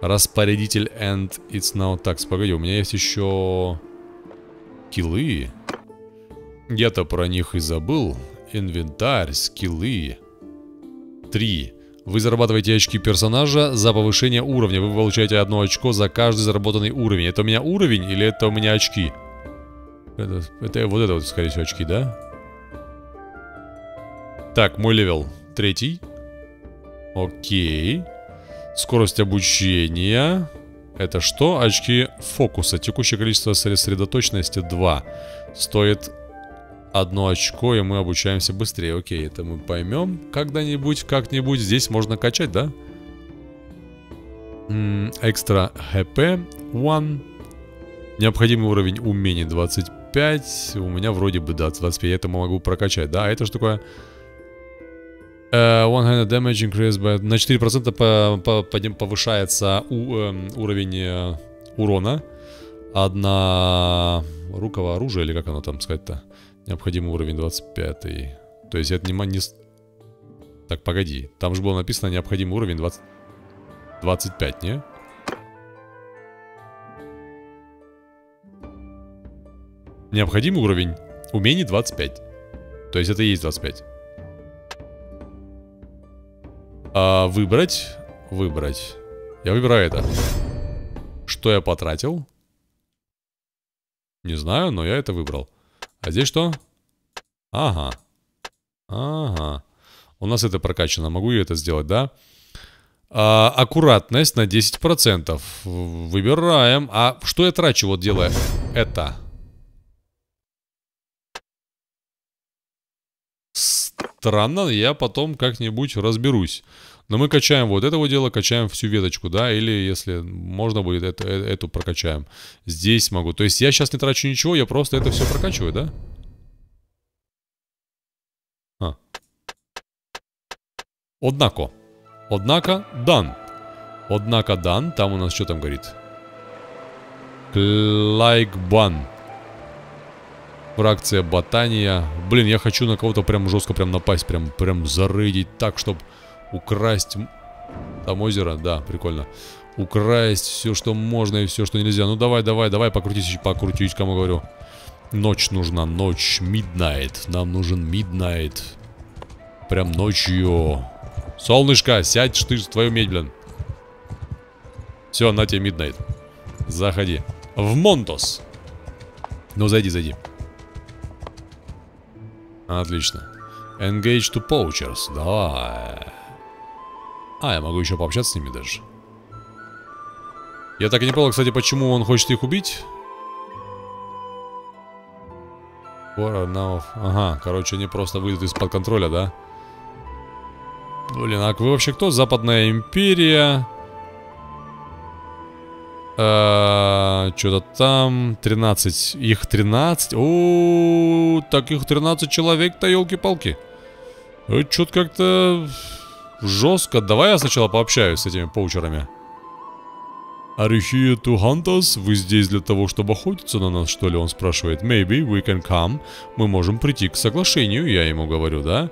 Распорядитель and it's now... Так, погоди, у меня есть еще... Килы. Я-то про них и забыл. Инвентарь, скиллы. 3. Вы зарабатываете очки персонажа за повышение уровня. Вы получаете одно очко за каждый заработанный уровень. Это у меня уровень или это у меня очки? Это, это вот это вот, скорее всего, очки, да? Так, мой левел третий. Окей. Скорость обучения. Это что? Очки фокуса. Текущее количество сосредоточенности 2. Стоит одно очко, и мы обучаемся быстрее. Окей, это мы поймем когда-нибудь, как-нибудь. Здесь можно качать, да? Экстра ХП 1. Необходимый уровень умений 25. У меня вроде бы, да, 25. Я это могу прокачать, да? А это что такое? Uh, one handed damage increased by... На 4% по, по, по, повышается у, э, уровень э, урона. Одна руковое оружие, или как оно там сказать-то? Необходимый уровень 25. То есть это не... не... Так, погоди. Там же было написано необходимый уровень 20... 25, не? Необходимый уровень умений 25. То есть это и есть 25. А, выбрать. Выбрать. Я выбираю это. Что я потратил? Не знаю, но я это выбрал. А здесь что? Ага. Ага. У нас это прокачано. Могу я это сделать, да? А, аккуратность на 10%. Выбираем. А что я трачу, вот делая это? Странно, я потом как-нибудь разберусь. Но мы качаем вот это вот дело, качаем всю веточку, да, или если можно будет, это, э, эту прокачаем. Здесь могу. То есть я сейчас не трачу ничего, я просто это все прокачиваю, да? А. Однако. Однако, дан. Однако, дан. Там у нас что там говорит? Клайкбан. Фракция ботания. Блин, я хочу на кого-то прям жестко прям напасть, прям, прям зарыдить так, чтобы украсть... Там озеро, да, прикольно. Украсть все, что можно и все, что нельзя. Ну давай, давай, давай, покрутись, покрутись, кому говорю. Ночь нужна, ночь, midnight. Нам нужен midnight. Прям ночью. Солнышко, сядь, ты твою медь, блин. Все, на тебе midnight. Заходи. В Монтос. Ну, зайди, зайди. Отлично. Engage to poachers. Давай. А, я могу еще пообщаться с ними даже. Я так и не понял, кстати, почему он хочет их убить. Ага, короче, они просто выйдут из-под контроля, да? Блин, а вы вообще кто? Западная империя. Э, Что-то там 13. Их 13. О, так их 13 человек-то, елки-палки. Что-то как-то жестко. Давай я сначала пообщаюсь с этими you here to hunt us? Вы здесь для того, чтобы охотиться на нас, что ли? Он спрашивает. Maybe we can come. Мы можем прийти к соглашению, я ему говорю, да?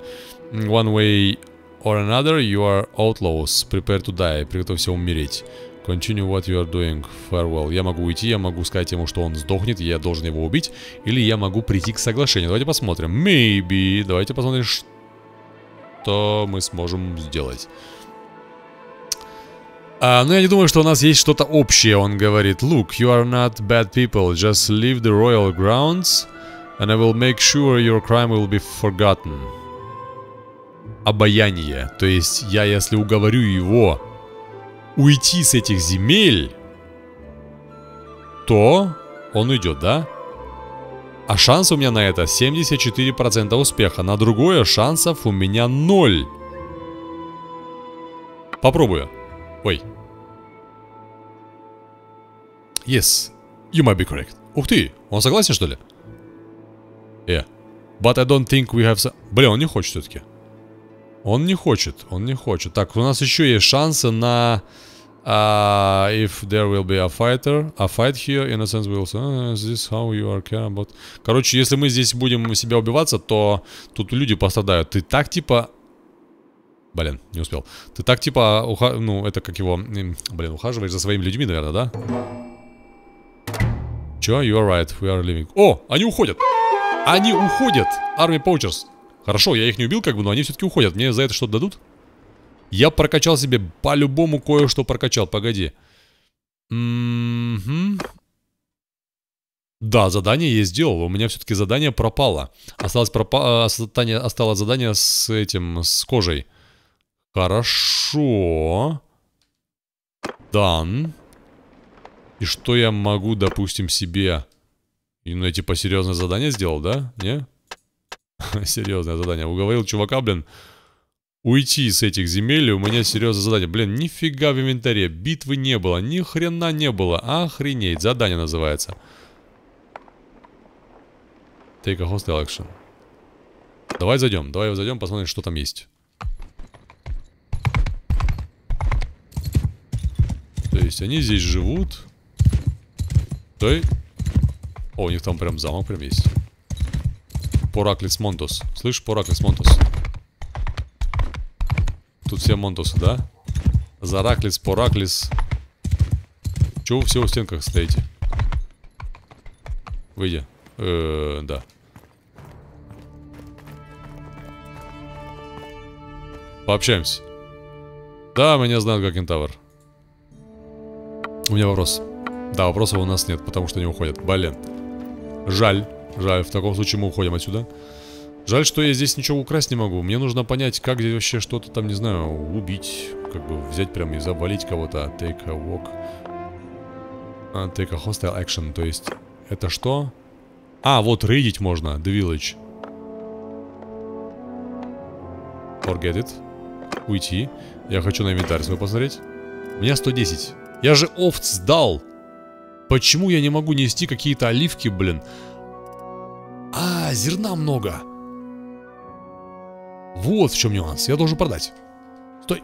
One way or another, you are outlaws. Prepare to die. Приготовься умереть. Continue what you are doing. Farewell. Я могу уйти, я могу сказать ему, что он сдохнет, я должен его убить. Или я могу прийти к соглашению. Давайте посмотрим. Maybe. Давайте посмотрим, что мы сможем сделать. А, ну, я не думаю, что у нас есть что-то общее, он говорит. Look, you are not bad people. Just leave the royal grounds, and I will make sure your crime will be forgotten. Обаяние. То есть, я, если уговорю его уйти с этих земель, то он уйдет, да? А шанс у меня на это 74% успеха. На другое шансов у меня 0. Попробую. Ой. Yes, you might be correct. Ух ты, он согласен, что ли? Yeah. But I don't think we have... Блин, он не хочет все-таки. Он не хочет, он не хочет. Так, у нас еще есть шансы на... Uh, if there will be a fighter, a fight here, in a sense will uh, is this how you are care about... Короче, если мы здесь будем себя убиваться, то тут люди пострадают. Ты так типа Блин, не успел. Ты так типа, уха... ну, это как его, блин, ухаживаешь за своими людьми, наверное, да? Чё? You are right, we are leaving. О, они уходят! Они уходят! Army Poachers. Хорошо, я их не убил как бы, но они все-таки уходят. Мне за это что-то дадут? Я прокачал себе по-любому кое-что прокачал. Погоди. -м. Да, задание я сделал. У меня все-таки задание пропало. Осталось, пропа э, осталось задание с этим, с кожей. Хорошо. Дан. И что я могу, допустим, себе... И, ну, я типа серьезное задание сделал, да? Не? [laughs] Серьезное задание. Уговорил чувака, блин, уйти с этих земель. У меня серьезное задание. Блин, нифига в инвентаре. Битвы не было. Ни хрена не было. Охренеть. Задание называется. Take a hostile action. Давай зайдем. Давай зайдем, посмотрим, что там есть. То есть они здесь живут. Стой. О, у них там прям замок прям есть. Пораклис Монтос. Слышь, Пораклис Монтос. Тут все Монтосы, да? Зараклис, Пораклис. Чего вы все в стенках стоите? Выйди. Э -э да. Пообщаемся. Да, меня знают как Кентавр. У меня вопрос. Да, вопросов у нас нет, потому что они уходят. Блин. Жаль. Жаль. В таком случае мы уходим отсюда. Жаль, что я здесь ничего украсть не могу. Мне нужно понять, как здесь вообще что-то там, не знаю, убить. Как бы взять прям и завалить кого-то. Take a walk. Uh, take a hostile action. То есть, это что? А, вот рейдить можно. The village. Forget it. Уйти. Я хочу на инвентарь свой посмотреть. У меня 110. Я же овц сдал. Почему я не могу нести какие-то оливки, блин? А, зерна много. Вот в чем нюанс. Я должен продать. Стой.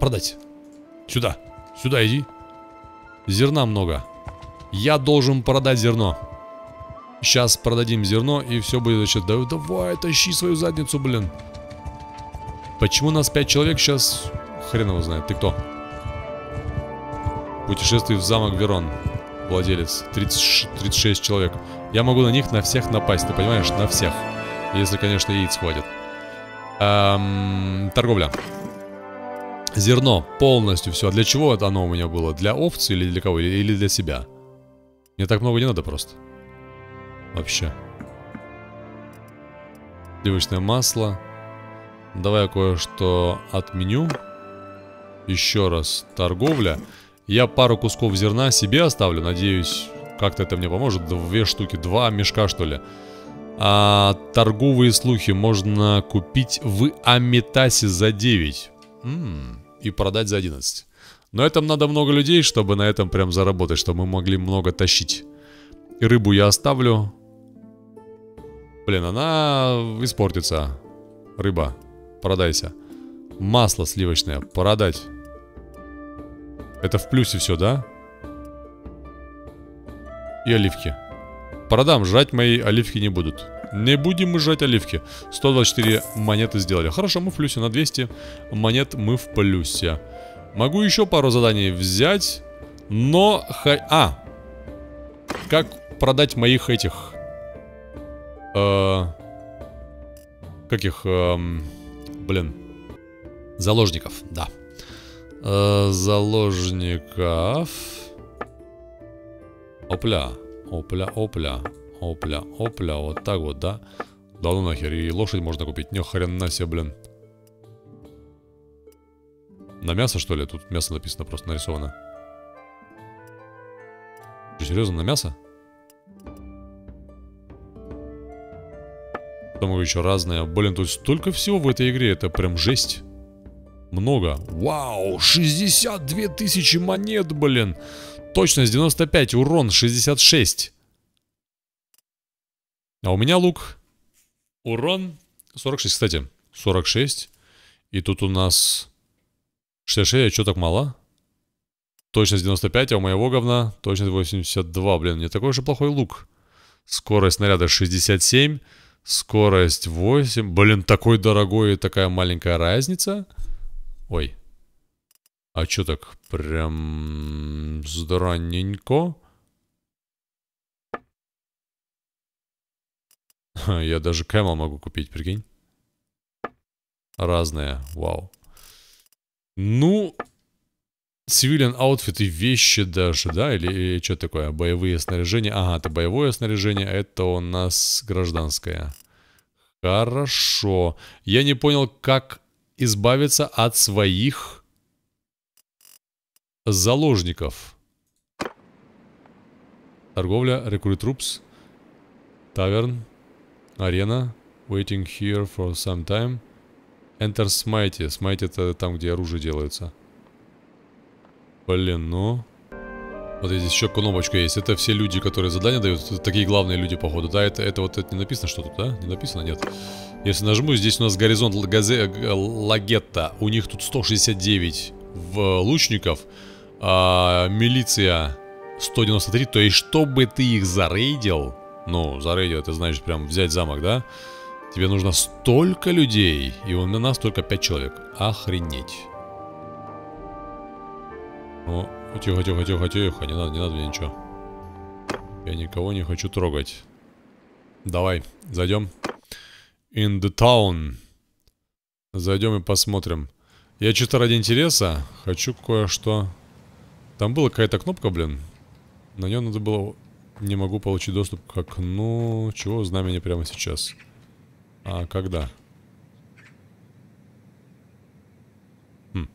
Продать. Сюда. Сюда иди. Зерна много. Я должен продать зерно. Сейчас продадим зерно, и все будет, значит, да, давай, тащи свою задницу, блин. Почему нас 5 человек сейчас? Хрен его знает. Ты кто? Путешествие в замок Верон владелец. 30, 36 человек. Я могу на них на всех напасть, ты понимаешь? На всех. Если, конечно, яиц хватит. Эм, торговля. Зерно. Полностью все. А для чего это оно у меня было? Для овцы или для кого? Или для себя? Мне так много не надо просто. Вообще. Сливочное масло. Давай кое-что отменю. Еще раз. Торговля. Я пару кусков зерна себе оставлю, надеюсь, как-то это мне поможет. Две штуки, два мешка, что ли. А торговые слухи можно купить в Аметасе за 9. М -м, и продать за 11. Но это надо много людей, чтобы на этом прям заработать, чтобы мы могли много тащить. И рыбу я оставлю. Блин, она испортится. Рыба, продайся. Масло сливочное, продать. Это в плюсе все, да? И оливки. Продам, жрать мои оливки не будут. Не будем мы жрать оливки. 124 монеты сделали. Хорошо, мы в плюсе. На 200 монет мы в плюсе. Могу еще пару заданий взять. Но... А! Как продать моих этих... Э, каких... Э, блин. Заложников, да. Э, заложников... Опля, опля, опля, опля, опля, вот так вот, да? Да ну нахер, и лошадь можно купить, не хрена себе, блин. На мясо, что ли? Тут мясо написано, просто нарисовано. Что, серьезно, на мясо? Там еще разные. Блин, тут столько всего в этой игре, это прям жесть. Много. Вау, 62 тысячи монет, блин. Точность 95, урон 66. А у меня лук. Урон 46, кстати. 46. И тут у нас 66, а что так мало? Точность 95, а у моего говна точность 82. Блин, не такой же плохой лук. Скорость снаряда 67. Скорость 8. Блин, такой дорогой и такая маленькая разница. Ой. А чё так прям здоровенько? Я даже camel могу купить, прикинь. Разные, вау. Ну, civilian outfit и вещи даже, да? Или, или что такое? Боевые снаряжения. Ага, это боевое снаряжение, это у нас гражданское. Хорошо. Я не понял, как избавиться от своих заложников. Торговля, recruit troops, таверн, арена, waiting here for some time. Enter Smite. Smite это там, где оружие делается. Блин, ну... Вот здесь еще кнопочка есть. Это все люди, которые задания дают. Это такие главные люди, походу. Да, это, это вот это не написано что тут, да? Не написано? Нет. Если нажму, здесь у нас горизонт Лагетта. У них тут 169 в лучников. А, милиция 193. То есть, чтобы ты их зарейдил... Ну, зарейдил, это значит прям взять замок, да? Тебе нужно столько людей, и у нас только 5 человек. Охренеть. О, тихо, тихо, тихо, тихо, не надо, не надо мне ничего. Я никого не хочу трогать. Давай, зайдем. In the town. Зайдем и посмотрим. Я чисто ради интереса хочу кое-что... Там была какая-то кнопка, блин. На нее надо было... Не могу получить доступ к окну... Чего знамени прямо сейчас? А когда? Хм.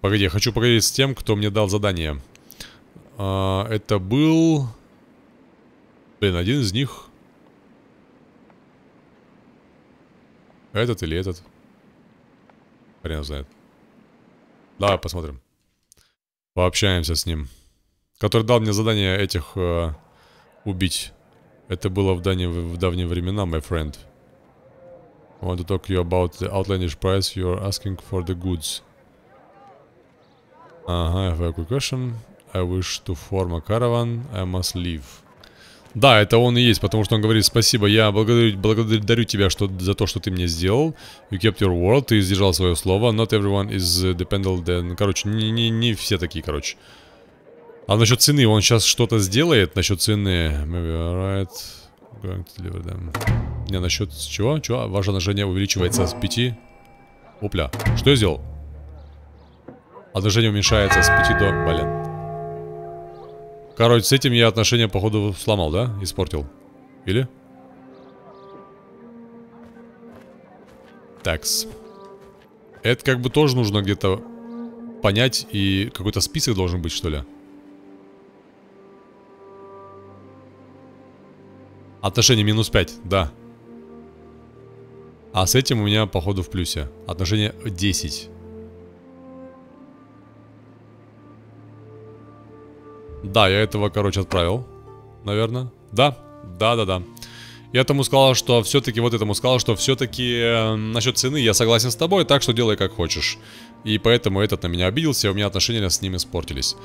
Погоди, я хочу поговорить с тем, кто мне дал задание. А, это был... Блин, один из них... Этот или этот? Хрен знает. Давай посмотрим. Пообщаемся с ним. Который дал мне задание этих э, убить. Это было в, давние, в давние времена, my friend. I want to talk to you about the outlandish price you're asking for the goods. Ага, I have a quick question. I wish to form a caravan. I must leave. Да, это он и есть, потому что он говорит спасибо, я благодарю, благодарю тебя что, за то, что ты мне сделал. You kept your word, ты сдержал свое слово. Not everyone is dependent. On... Короче, не, не, не все такие, короче. А насчет цены, он сейчас что-то сделает насчет цены. Maybe alright. Going to deliver them. Не, насчет чего? Чего? Ваше нажение увеличивается с 5. Опля. Что я сделал? Отношение уменьшается с 5 до... Блин. Короче, с этим я отношения, походу, сломал, да? Испортил. Или? Такс. Это как бы тоже нужно где-то понять, и какой-то список должен быть, что ли. Отношение минус 5, да. А с этим у меня, походу, в плюсе. Отношение 10. Да, я этого, короче, отправил. Наверное. Да, да-да-да. Я тому сказал, что все-таки, вот этому сказал, что все-таки э, насчет цены я согласен с тобой, так что делай как хочешь. И поэтому этот на меня обиделся, и у меня отношения с ним испортились.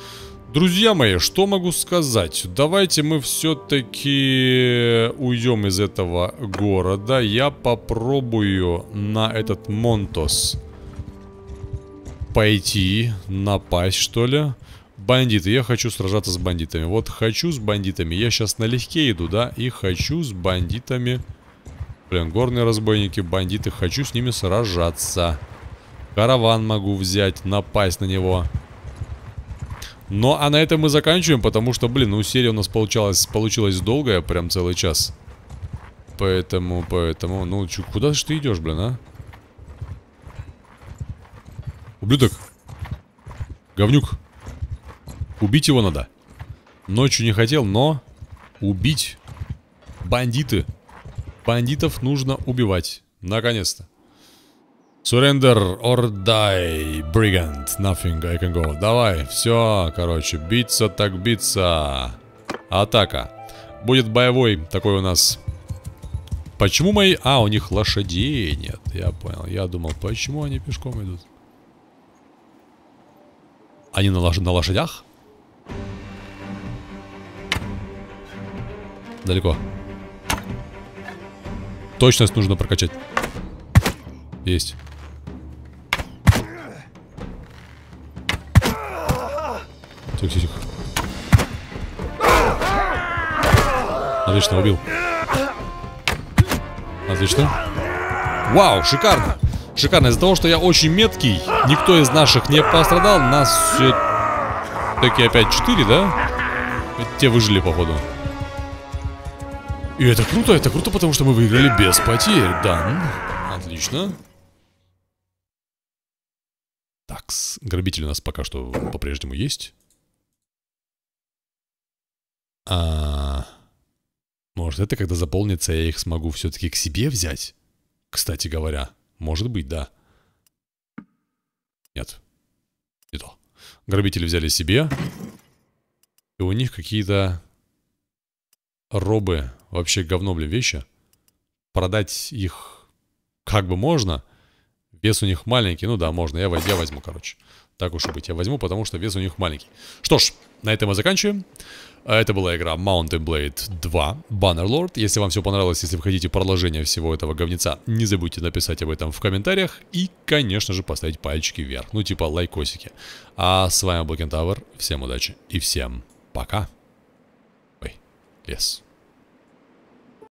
Друзья мои, что могу сказать? Давайте мы все-таки уйдем из этого города. Я попробую на этот Монтос пойти, напасть, что ли. Бандиты, я хочу сражаться с бандитами. Вот хочу с бандитами. Я сейчас налегке иду, да? И хочу с бандитами. Блин, горные разбойники, бандиты. Хочу с ними сражаться. Караван могу взять, напасть на него. Ну, а на этом мы заканчиваем, потому что, блин, ну серия у нас получалась, получилась долгая, прям целый час. Поэтому, поэтому, ну, чё, куда же ты идешь, блин, а? Ублюдок. Говнюк. Убить его надо. Ночью не хотел, но убить. Бандиты. Бандитов нужно убивать. Наконец-то. Surrender or die, brigand. Nothing, I can go. Давай, все, короче, биться так биться. Атака. Будет боевой такой у нас. Почему мои... А, у них лошадей нет. Я понял. Я думал, почему они пешком идут? Они на, лош... на лошадях? Далеко. Точность нужно прокачать. Есть. Тихо, тихо. Отлично, убил. Отлично. Вау, шикарно. Шикарно. Из-за того, что я очень меткий, никто из наших не пострадал. Нас все таки опять 4, да? Те выжили, походу. И это круто, это круто, потому что мы выиграли без потерь. Да, отлично. Такс, грабитель у нас пока что по-прежнему есть. А, может, это когда заполнится, я их смогу все-таки к себе взять? Кстати говоря, может быть, да. Нет, не то. Грабители взяли себе. И у них какие-то робы, вообще говно, блин, вещи. Продать их как бы можно. Вес у них маленький. Ну да, можно. Я, я возьму, короче. Так уж и быть, я возьму, потому что вес у них маленький. Что ж, на этом мы заканчиваем. А это была игра Mountain Blade 2 Bannerlord. Если вам все понравилось, если вы хотите продолжение всего этого говнеца, не забудьте написать об этом в комментариях. И, конечно же, поставить пальчики вверх. Ну, типа лайкосики. А с вами был Кентавр. Всем удачи и всем пока. Ой, лес.